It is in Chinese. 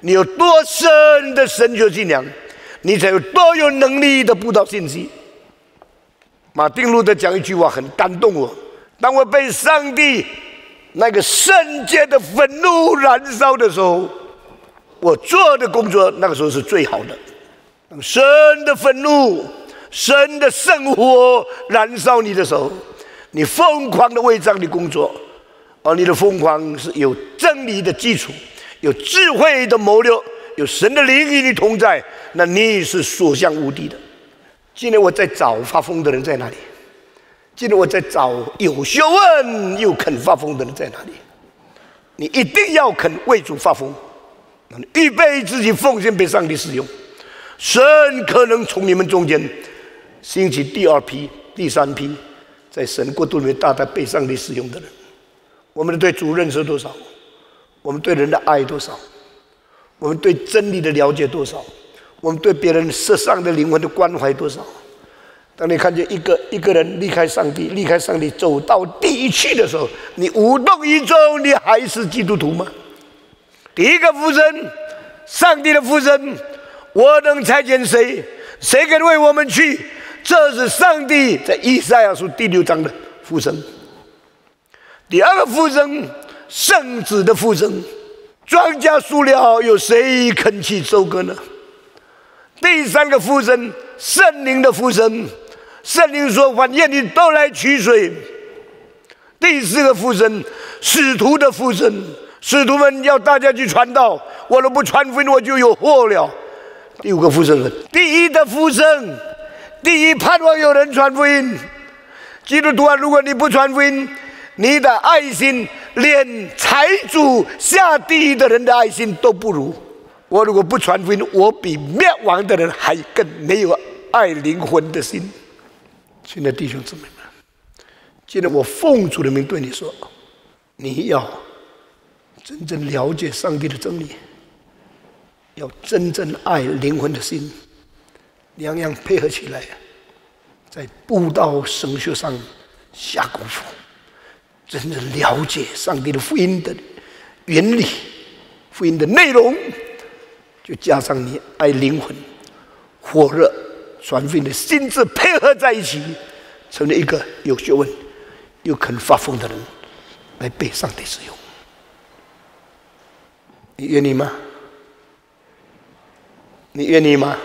你有多深的神学信仰，你才有多有能力的布道信息。马丁路德讲一句话很感动我：当我被上帝那个圣洁的愤怒燃烧的时候，我做的工作那个时候是最好的。神的愤怒、神的圣火燃烧你的时候，你疯狂的为这样的工作，而你的疯狂是有真理的基础、有智慧的谋略、有神的灵与你同在，那你是所向无敌的。今天我在找发疯的人在哪里？今天我在找有学问又肯发疯的人在哪里？你一定要肯为主发疯，预备自己奉献被上帝使用。神可能从你们中间兴起第二批、第三批，在神国度里面大大被上帝使用的人。我们对主认识多少？我们对人的爱多少？我们对真理的了解多少？我们对别人世上的灵魂的关怀多少？当你看见一个一个人离开上帝、离开上帝走到地狱去的时候，你无动于衷，你还是基督徒吗？第一个附身，上帝的附身，我能差遣谁？谁敢为我们去？这是上帝在以赛亚书第六章的附身。第二个附身，圣子的附身，庄稼熟了，有谁肯去收割呢？第三个附身，圣灵的附身。圣灵说：“凡愿你都来取水。”第四个附身，使徒的附身，使徒们要大家去传道。我若不传福音，我就有祸了。第五个附身，第一的附身，第一盼望有人传福音。基督徒啊，如果你不传福音，你的爱心连财主下地狱的人的爱心都不如。我如果不传福音，我比灭亡的人还更没有爱灵魂的心。亲爱的弟兄姊妹们，今天我奉主的名对你说：你要真正了解上帝的真理，要真正爱灵魂的心，两样配合起来，在布道神学上下功夫，真正了解上帝的福音的原理、福音的内容，就加上你爱灵魂、火热。传福音的心智配合在一起，成了一个有学问又肯发疯的人，来被上帝使用。你愿意吗？你愿意吗？